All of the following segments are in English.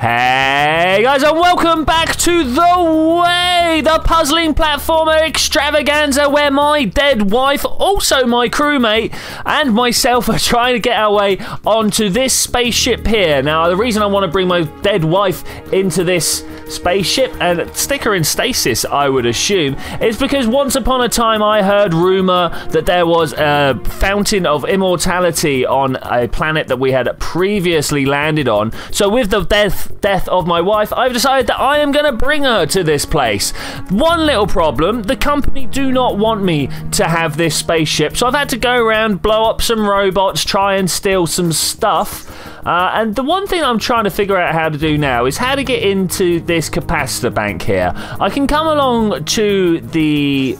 Hey guys, and welcome back to The Way, the puzzling platformer extravaganza where my dead wife, also my crewmate, and myself are trying to get our way onto this spaceship here. Now, the reason I want to bring my dead wife into this spaceship and sticker in stasis, I would assume, is because once upon a time I heard rumor that there was a fountain of immortality on a planet that we had previously landed on. So, with the death death of my wife, I've decided that I am going to bring her to this place. One little problem the company do not want me to have this spaceship, so I've had to go around, blow up some robots, try and steal some stuff. Uh, and the one thing I'm trying to figure out how to do now is how to get into this capacitor bank here. I can come along to the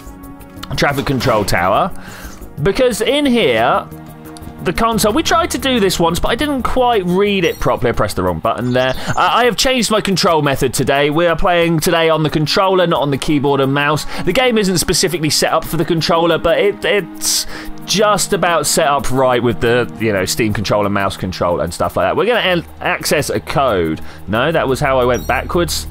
traffic control tower because in here the console. We tried to do this once, but I didn't quite read it properly. I pressed the wrong button there. Uh, I have changed my control method today. We are playing today on the controller, not on the keyboard and mouse. The game isn't specifically set up for the controller, but it, it's just about set up right with the you know Steam controller, mouse control, and stuff like that. We're going to access a code. No, that was how I went backwards.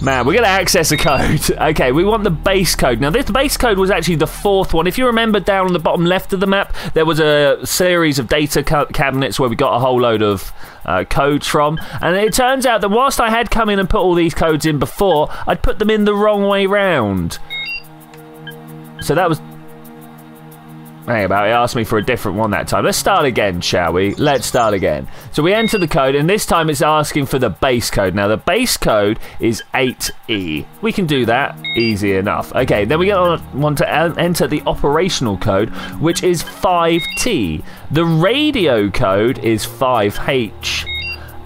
Man, we're going to access a code. okay, we want the base code. Now, this base code was actually the fourth one. If you remember down on the bottom left of the map, there was a series of data ca cabinets where we got a whole load of uh, codes from. And it turns out that whilst I had come in and put all these codes in before, I'd put them in the wrong way round. So that was Hang about, he asked me for a different one that time. Let's start again, shall we? Let's start again. So we enter the code, and this time it's asking for the base code. Now, the base code is 8E. We can do that easy enough. Okay, then we want to enter the operational code, which is 5T. The radio code is 5H.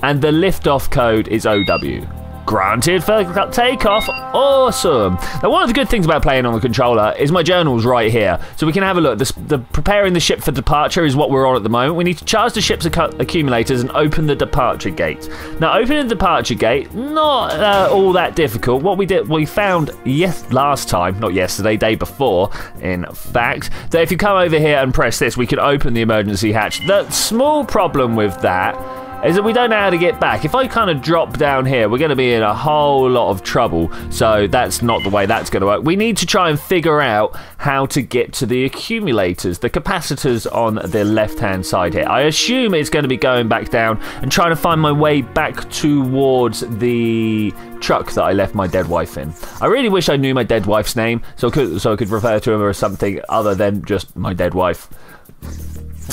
And the liftoff code is OW. Granted for takeoff. Awesome. Now, one of the good things about playing on the controller is my journal's right here. So we can have a look. The, the preparing the ship for departure is what we're on at the moment. We need to charge the ship's accumulators and open the departure gate. Now, opening the departure gate, not uh, all that difficult. What we did, we found yes last time, not yesterday, day before, in fact, that if you come over here and press this, we can open the emergency hatch. The small problem with that is that we don't know how to get back. If I kind of drop down here, we're going to be in a whole lot of trouble. So that's not the way that's going to work. We need to try and figure out how to get to the accumulators, the capacitors on the left-hand side here. I assume it's going to be going back down and trying to find my way back towards the truck that I left my dead wife in. I really wish I knew my dead wife's name so I could, so I could refer to her as something other than just my dead wife.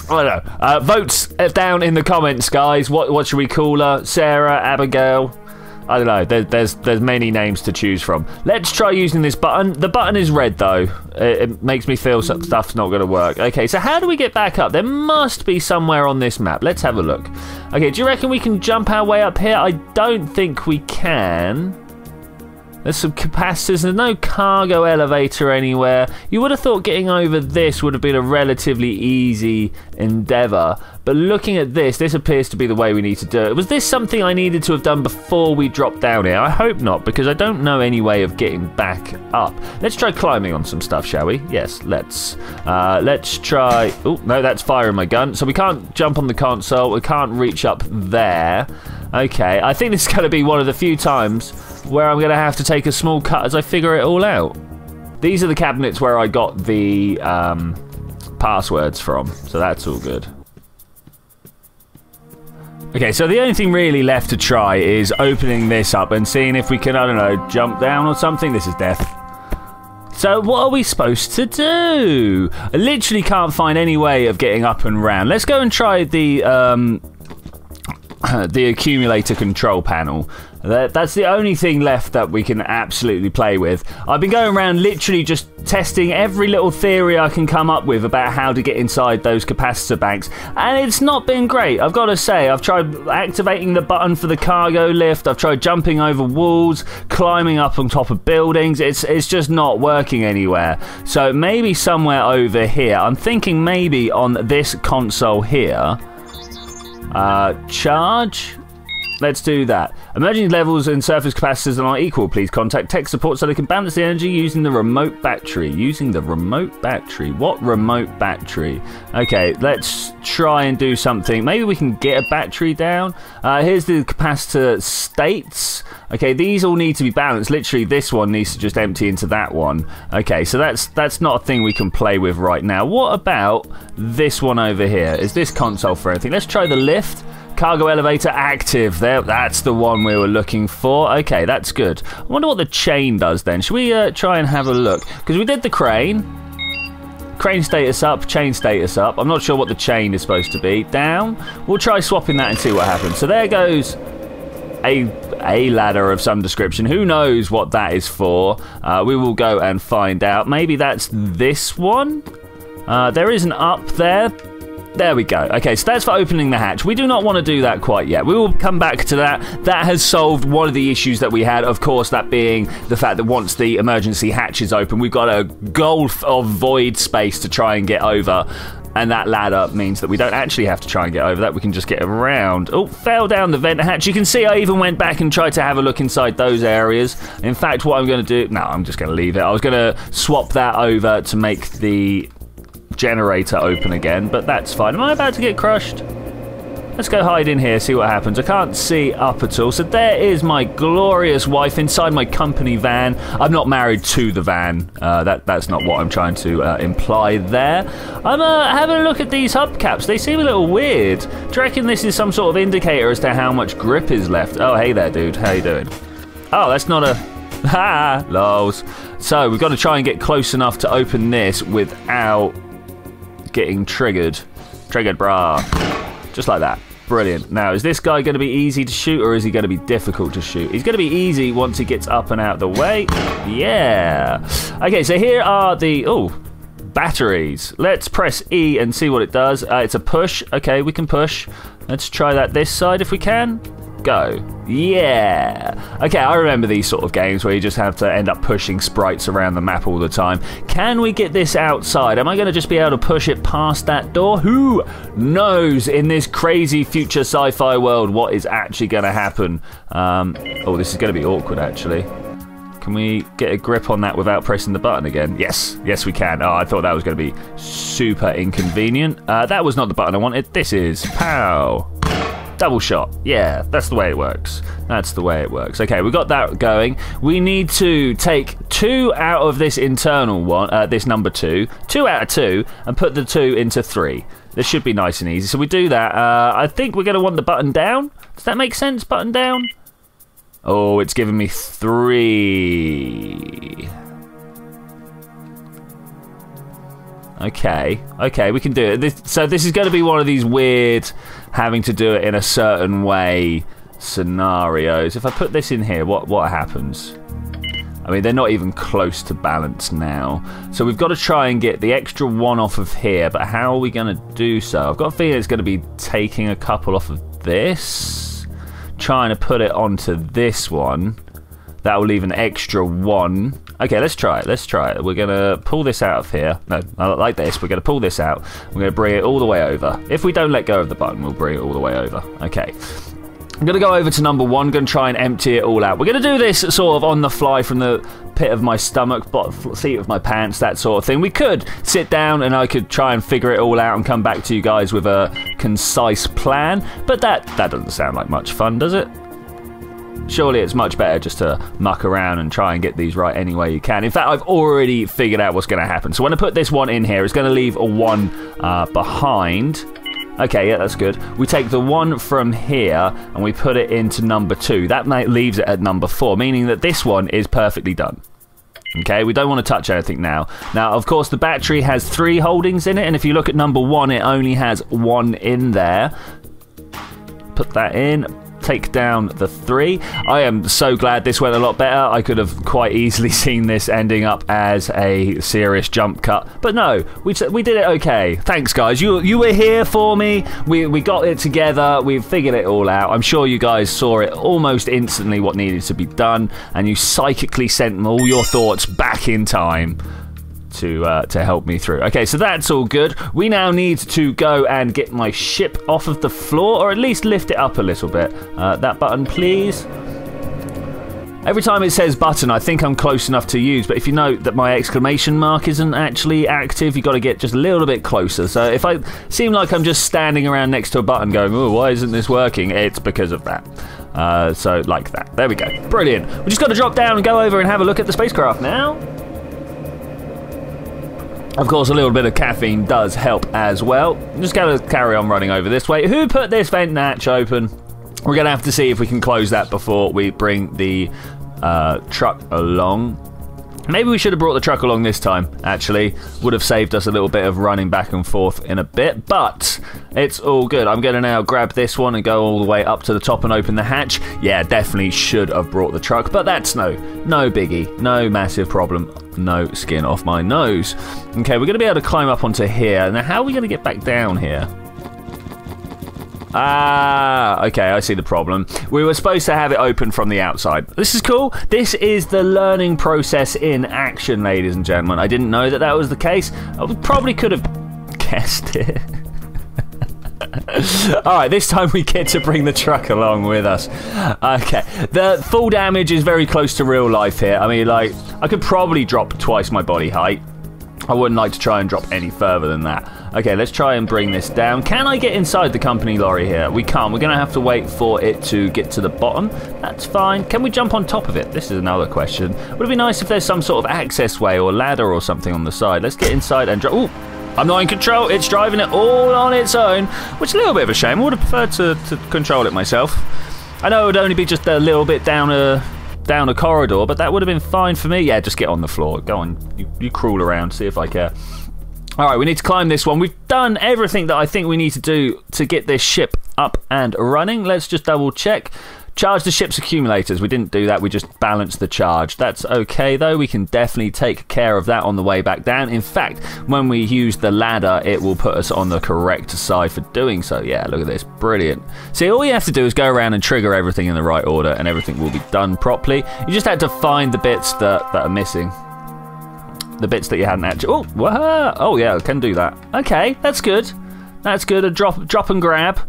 I don't know. Uh, votes down in the comments, guys. What what should we call her? Sarah, Abigail? I don't know. There, there's there's many names to choose from. Let's try using this button. The button is red though. It, it makes me feel stuff's not going to work. Okay, so how do we get back up? There must be somewhere on this map. Let's have a look. Okay, do you reckon we can jump our way up here? I don't think we can. There's some capacitors. There's no cargo elevator anywhere. You would have thought getting over this would have been a relatively easy endeavour. But looking at this, this appears to be the way we need to do it. Was this something I needed to have done before we dropped down here? I hope not, because I don't know any way of getting back up. Let's try climbing on some stuff, shall we? Yes, let's. Uh, let's try... Oh, no, that's firing my gun. So we can't jump on the console. We can't reach up there. Okay, I think this is going to be one of the few times where I'm going to have to take a small cut as I figure it all out. These are the cabinets where I got the um, passwords from, so that's all good. Okay, so the only thing really left to try is opening this up and seeing if we can, I don't know, jump down or something. This is death. So what are we supposed to do? I literally can't find any way of getting up and round. Let's go and try the um, the accumulator control panel. That, that's the only thing left that we can absolutely play with. I've been going around literally just testing every little theory I can come up with about how to get inside those capacitor banks, and it's not been great. I've got to say, I've tried activating the button for the cargo lift. I've tried jumping over walls, climbing up on top of buildings. It's it's just not working anywhere. So maybe somewhere over here. I'm thinking maybe on this console here. Uh, charge let's do that. Emerging levels and surface capacitors are not equal. Please contact tech support so they can balance the energy using the remote battery. Using the remote battery. What remote battery? Okay, let's try and do something. Maybe we can get a battery down. Uh, here's the capacitor states. Okay, these all need to be balanced. Literally, this one needs to just empty into that one. Okay, so that's that's not a thing we can play with right now. What about this one over here? Is this console for anything? Let's try the lift. Cargo elevator active. There, that's the one we were looking for. Okay, that's good. I wonder what the chain does then. Should we uh, try and have a look? Because we did the crane. Crane status up, chain status up. I'm not sure what the chain is supposed to be. Down. We'll try swapping that and see what happens. So there goes a a ladder of some description. Who knows what that is for? Uh, we will go and find out. Maybe that's this one. Uh, there is an up there. There we go. Okay, so that's for opening the hatch. We do not want to do that quite yet. We will come back to that. That has solved one of the issues that we had, of course, that being the fact that once the emergency hatch is open, we've got a gulf of void space to try and get over. And that ladder means that we don't actually have to try and get over that. We can just get around. Oh, fell down the vent hatch. You can see I even went back and tried to have a look inside those areas. In fact, what I'm going to do... No, I'm just going to leave it. I was going to swap that over to make the generator open again, but that's fine. Am I about to get crushed? Let's go hide in here, see what happens. I can't see up at all. So there is my glorious wife inside my company van. I'm not married to the van. Uh, that That's not what I'm trying to uh, imply there. I'm uh, having a look at these hubcaps. They seem a little weird. Do you reckon this is some sort of indicator as to how much grip is left? Oh, hey there, dude. How you doing? Oh, that's not a... Ha! Lols. So we've got to try and get close enough to open this without getting triggered. Triggered, brah. Just like that. Brilliant. Now, is this guy going to be easy to shoot or is he going to be difficult to shoot? He's going to be easy once he gets up and out of the way. Yeah. Okay, so here are the... Oh, batteries. Let's press E and see what it does. Uh, it's a push. Okay, we can push. Let's try that this side if we can go. Yeah. Okay, I remember these sort of games where you just have to end up pushing sprites around the map all the time. Can we get this outside? Am I going to just be able to push it past that door? Who knows in this crazy future sci fi world what is actually going to happen? Um, oh, this is going to be awkward actually. Can we get a grip on that without pressing the button again? Yes, yes we can. Oh, I thought that was going to be super inconvenient. Uh, that was not the button I wanted. This is. Pow. Double shot. Yeah, that's the way it works. That's the way it works. Okay, we got that going. We need to take two out of this internal one, uh, this number two, two out of two, and put the two into three. This should be nice and easy. So we do that. Uh, I think we're going to want the button down. Does that make sense? Button down? Oh, it's giving me three. Okay, okay, we can do it. This, so this is going to be one of these weird having to do it in a certain way scenarios. If I put this in here, what what happens? I mean, they're not even close to balance now. So we've got to try and get the extra one off of here, but how are we going to do so? I've got a feeling it's going to be taking a couple off of this, trying to put it onto this one. That will leave an extra one. Okay, let's try it. Let's try it. We're going to pull this out of here. No, like this. We're going to pull this out. We're going to bring it all the way over. If we don't let go of the button, we'll bring it all the way over. Okay. I'm going to go over to number one, going to try and empty it all out. We're going to do this sort of on the fly from the pit of my stomach, but seat of my pants, that sort of thing. We could sit down and I could try and figure it all out and come back to you guys with a concise plan, but that, that doesn't sound like much fun, does it? Surely it's much better just to muck around and try and get these right any way you can. In fact, I've already figured out what's going to happen. So when I put this one in here, it's going to leave a one uh, behind. Okay, yeah, that's good. We take the one from here and we put it into number two. That leaves it at number four, meaning that this one is perfectly done. Okay, we don't want to touch anything now. Now, of course, the battery has three holdings in it, and if you look at number one, it only has one in there. Put that in, take down the three. I am so glad this went a lot better. I could have quite easily seen this ending up as a serious jump cut, but no, we we did it okay. Thanks, guys. You you were here for me. We we got it together. We figured it all out. I'm sure you guys saw it almost instantly what needed to be done, and you psychically sent all your thoughts back in time. To uh, to help me through. Okay, so that's all good. We now need to go and get my ship off of the floor, or at least lift it up a little bit. Uh, that button, please. Every time it says button, I think I'm close enough to use, but if you note that my exclamation mark isn't actually active, you've got to get just a little bit closer. So if I seem like I'm just standing around next to a button going, oh, why isn't this working? It's because of that. Uh, so like that. There we go. Brilliant. We just got to drop down and go over and have a look at the spacecraft now. Of course, a little bit of caffeine does help as well. Just going to carry on running over this way. Who put this vent hatch open? We're going to have to see if we can close that before we bring the uh, truck along. Maybe we should have brought the truck along this time, actually. Would have saved us a little bit of running back and forth in a bit, but it's all good. I'm going to now grab this one and go all the way up to the top and open the hatch. Yeah, definitely should have brought the truck, but that's no, no biggie. No massive problem. No skin off my nose. Okay, we're going to be able to climb up onto here. Now, how are we going to get back down here? Ah, okay, I see the problem. We were supposed to have it open from the outside. This is cool. This is the learning process in action, ladies and gentlemen. I didn't know that that was the case. I probably could have guessed it. All right, this time we get to bring the truck along with us. Okay, the full damage is very close to real life here. I mean, like, I could probably drop twice my body height. I wouldn't like to try and drop any further than that. Okay, let's try and bring this down. Can I get inside the company lorry here? We can't. We're going to have to wait for it to get to the bottom. That's fine. Can we jump on top of it? This is another question. Would it be nice if there's some sort of access way or ladder or something on the side? Let's get inside and drop. Ooh, I'm not in control. It's driving it all on its own, which is a little bit of a shame. I would have preferred to, to control it myself. I know it would only be just a little bit down a down a corridor, but that would have been fine for me. Yeah, just get on the floor. Go on. You, you crawl around, see if I care. All right, we need to climb this one. We've done everything that I think we need to do to get this ship up and running. Let's just double check. Charge the ship's accumulators. We didn't do that. We just balanced the charge. That's okay, though. We can definitely take care of that on the way back down. In fact, when we use the ladder, it will put us on the correct side for doing so. Yeah, look at this. Brilliant. See, all you have to do is go around and trigger everything in the right order, and everything will be done properly. You just had to find the bits that, that are missing the bits that you hadn't actually. Oh, oh yeah, I can do that. Okay, that's good. That's good. A drop, drop and grab.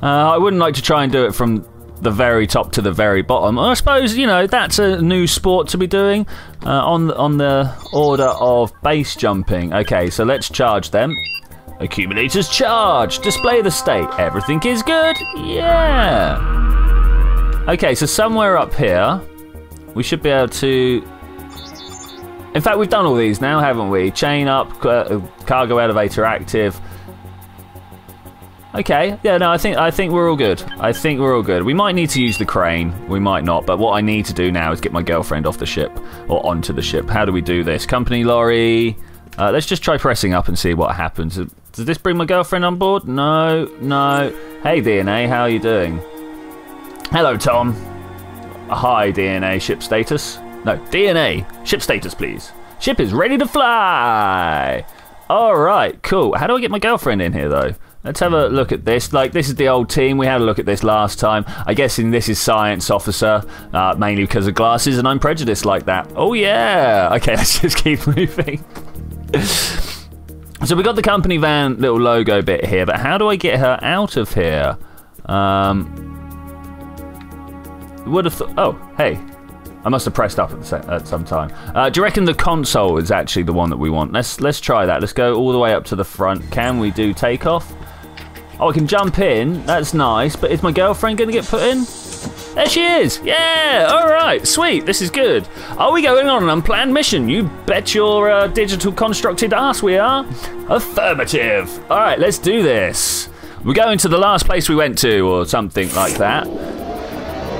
Uh, I wouldn't like to try and do it from the very top to the very bottom. I suppose you know that's a new sport to be doing uh, on on the order of base jumping. Okay, so let's charge them. Accumulators charge. Display the state. Everything is good. Yeah. Okay, so somewhere up here, we should be able to. In fact, we've done all these now, haven't we? Chain up, uh, cargo elevator active. Okay, yeah, no, I think I think we're all good. I think we're all good. We might need to use the crane, we might not, but what I need to do now is get my girlfriend off the ship or onto the ship. How do we do this? Company lorry. Uh, let's just try pressing up and see what happens. Does this bring my girlfriend on board? No, no. Hey DNA, how are you doing? Hello, Tom. Hi, DNA. Ship status? No, DNA. Ship status, please. Ship is ready to fly. All right, cool. How do I get my girlfriend in here though? Let's have a look at this. Like, this is the old team. We had a look at this last time. I guess in this is science officer, uh, mainly because of glasses, and I'm prejudiced like that. Oh, yeah. Okay, let's just keep moving. so we got the company van little logo bit here, but how do I get her out of here? Um, would have thought. Oh, hey. I must have pressed up at, at some time. Uh, do you reckon the console is actually the one that we want? Let's let's try that. Let's go all the way up to the front. Can we do takeoff? Oh, I can jump in. That's nice. But is my girlfriend going to get put in? There she is. Yeah. All right. Sweet. This is good. Are we going on an unplanned mission? You bet your uh, digital constructed ass we are. Affirmative. All right. Let's do this. We're going to the last place we went to, or something like that.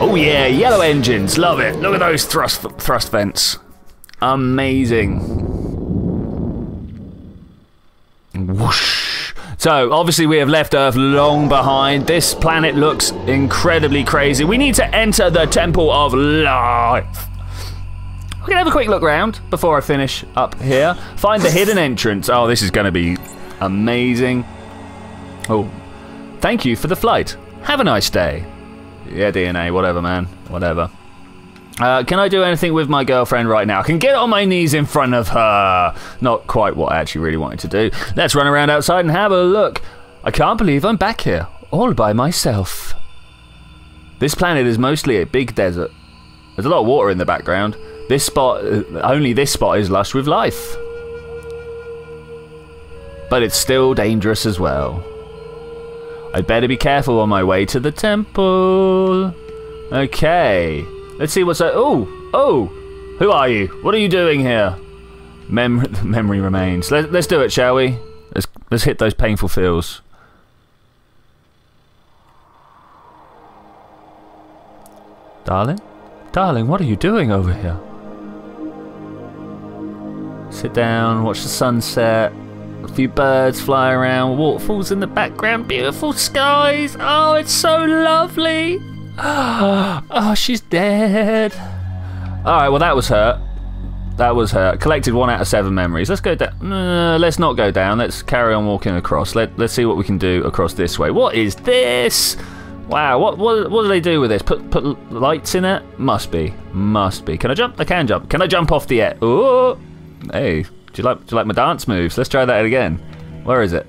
Oh yeah, yellow engines. Love it. Look at those thrust thrust vents. Amazing. Whoosh. So, obviously, we have left Earth long behind. This planet looks incredibly crazy. We need to enter the Temple of Life. We can have a quick look around before I finish up here. Find the hidden entrance. Oh, this is going to be amazing. Oh, thank you for the flight. Have a nice day. Yeah, DNA, whatever, man. Whatever. Uh, can I do anything with my girlfriend right now? I can get on my knees in front of her. Not quite what I actually really wanted to do. Let's run around outside and have a look. I can't believe I'm back here, all by myself. This planet is mostly a big desert. There's a lot of water in the background. This spot, uh, only this spot is lush with life. But it's still dangerous as well. I'd better be careful on my way to the temple. Okay. Let's see what's... Oh! Oh! Who are you? What are you doing here? Mem memory remains. Let, let's do it, shall we? Let's, let's hit those painful feels. Darling? Darling, what are you doing over here? Sit down, watch the sunset. A few birds fly around, waterfalls in the background, beautiful skies. Oh, it's so lovely. Oh, she's dead. Alright, well, that was her. That was her. Collected one out of seven memories. Let's go down. Let's not go down. Let's carry on walking across. Let, let's see what we can do across this way. What is this? Wow, what, what what do they do with this? Put put lights in it? Must be, must be. Can I jump? I can jump. Can I jump off the edge? Oh, hey, do you like do you like my dance moves? Let's try that again. Where is it?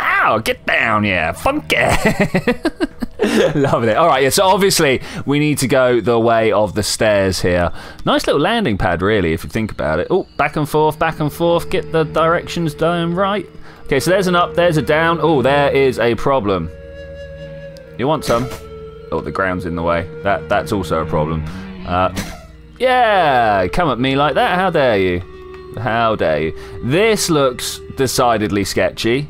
Ow! Get down, yeah, funky. Loving it. All right, yeah. So obviously we need to go the way of the stairs here. Nice little landing pad, really, if you think about it. Oh, back and forth, back and forth. Get the directions done right. Okay, so there's an up, there's a down. Oh, there is a problem. You want some? Oh, the ground's in the way. That That's also a problem. Uh, yeah, come at me like that. How dare you? How dare you? This looks decidedly sketchy.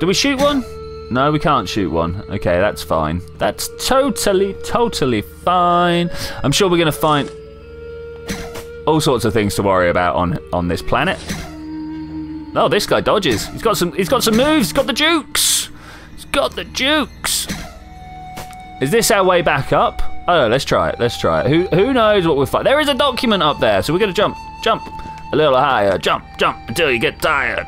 Do we shoot one? No, we can't shoot one. Okay, that's fine. That's totally, totally fine. I'm sure we're going to find all sorts of things to worry about on on this planet. Oh, this guy dodges. He's got some. He's got some moves. He's got the jukes He's got the jukes. Is this our way back up? Oh, let's try it. Let's try it. Who who knows what we'll find? There is a document up there, so we're gonna jump, jump a little higher, jump, jump until you get tired.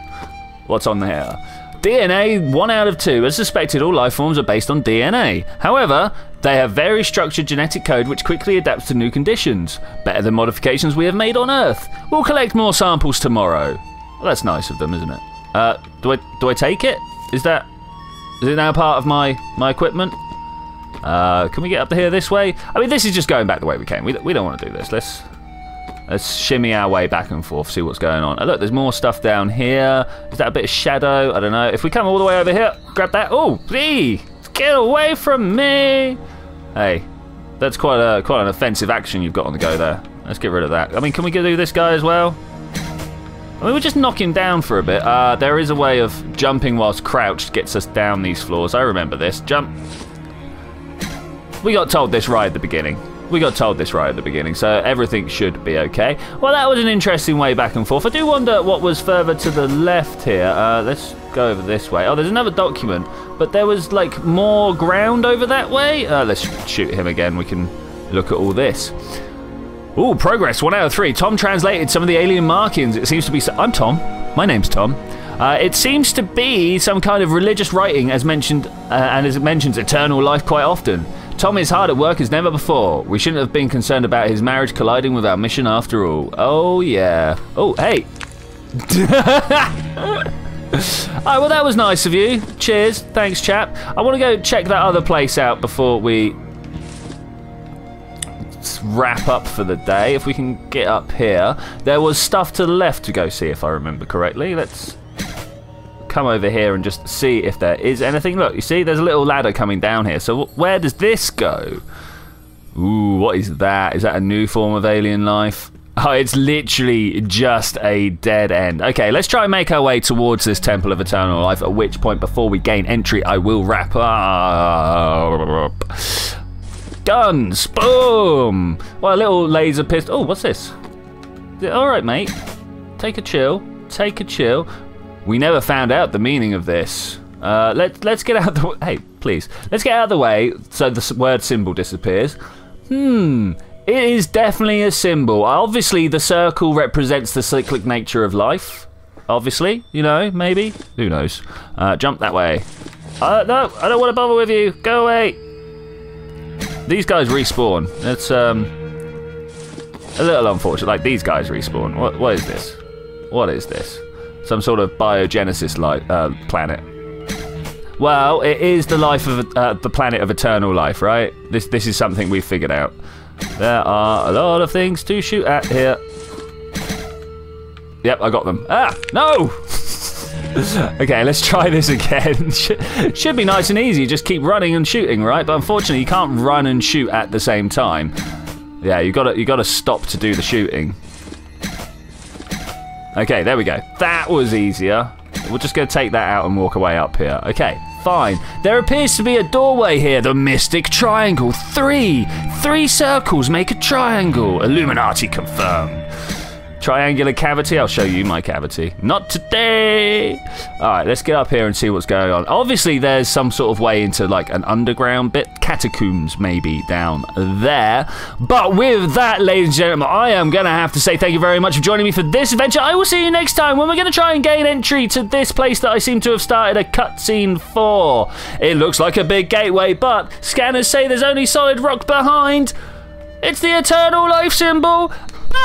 What's on there? DNA, one out of two. As suspected, all life forms are based on DNA. However, they have very structured genetic code which quickly adapts to new conditions. Better than modifications we have made on Earth. We'll collect more samples tomorrow. Well, that's nice of them, isn't it? Uh, do I do I take it? Is that is it now part of my, my equipment? Uh, can we get up to here this way? I mean, this is just going back the way we came. We, we don't want to do this. Let's let's shimmy our way back and forth, see what's going on. Oh, look, there's more stuff down here. Is that a bit of shadow? I don't know. If we come all the way over here, grab that. Oh, please, get away from me. Hey, that's quite a quite an offensive action you've got on the go there. Let's get rid of that. I mean, can we do this guy as well? I mean, we just knock him down for a bit. Uh, there is a way of jumping whilst crouched gets us down these floors. I remember this. Jump. We got told this right at the beginning. We got told this right at the beginning, so everything should be okay. Well, that was an interesting way back and forth. I do wonder what was further to the left here. Uh, let's go over this way. Oh, there's another document, but there was like more ground over that way. Uh, let's shoot him again. We can look at all this. Ooh, progress, one out of three. Tom translated some of the alien markings. It seems to be. I'm Tom. My name's Tom. Uh, it seems to be some kind of religious writing, as mentioned, uh, and as it mentions eternal life quite often. Tom is hard at work as never before. We shouldn't have been concerned about his marriage colliding with our mission after all. Oh, yeah. Oh, hey. Alright, well, that was nice of you. Cheers. Thanks, chap. I want to go check that other place out before we wrap up for the day. If we can get up here. There was stuff to the left to go see, if I remember correctly. Let's come over here and just see if there is anything. Look, you see, there's a little ladder coming down here. So where does this go? Ooh, what is that? Is that a new form of alien life? Oh, it's literally just a dead end. Okay, let's try and make our way towards this Temple of Eternal Life, at which point, before we gain entry, I will wrap up. Guns! Boom! Well, a little laser pistol. Oh, what's this? All right, mate. Take a chill. Take a chill. We never found out the meaning of this. Uh, let, let's get out the Hey, please. Let's get out of the way so the word symbol disappears. Hmm. It is definitely a symbol. Obviously, the circle represents the cyclic nature of life. Obviously, you know, maybe. Who knows? Uh, jump that way. Uh, no, I don't want to bother with you. Go away. These guys respawn. It's um a little unfortunate. Like these guys respawn. What what is this? What is this? Some sort of biogenesis like uh, planet. Well, it is the life of uh, the planet of eternal life, right? This this is something we've figured out. There are a lot of things to shoot at here. Yep, I got them. Ah, no! okay, let's try this again. Should be nice and easy. Just keep running and shooting, right? But unfortunately, you can't run and shoot at the same time. Yeah, you got to you got to stop to do the shooting. Okay, there we go. That was easier. We're just going to take that out and walk away up here. Okay, fine. There appears to be a doorway here. The Mystic Triangle. Three. Three circles make a triangle. Illuminati confirmed. Triangular cavity. I'll show you my cavity. Not today. All right, let's get up here and see what's going on. Obviously, there's some sort of way into like an underground bit. Catacombs, maybe, down there. But with that, ladies and gentlemen, I am going to have to say thank you very much for joining me for this adventure. I will see you next time when we're going to try and gain entry to this place that I seem to have started a cutscene for. It looks like a big gateway, but scanners say there's only solid rock behind. It's the eternal life symbol. Bye!